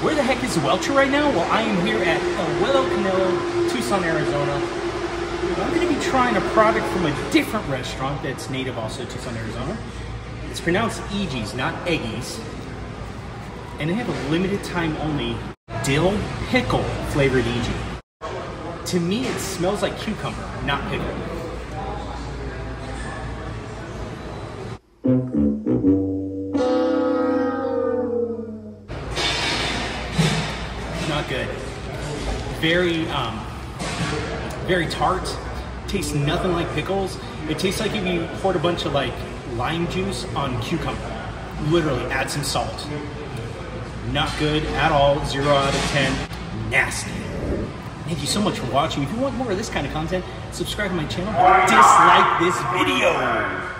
Where the heck is Welcher right now? Well, I am here at uh, El Güero Canelo, Tucson, Arizona. I'm going to be trying a product from a different restaurant that's native also to Tucson, Arizona. It's pronounced Eegee's, not Eggies. And they have a limited time only dill pickle flavored Eegee. To me, it smells like cucumber, not pickle. Not good. Very, um, very tart. Tastes nothing like pickles. It tastes like if you poured a bunch of like lime juice on cucumber. Literally, add some salt. Not good at all. Zero out of ten. Nasty. Thank you so much for watching. If you want more of this kind of content, subscribe to my channel. Dislike this video.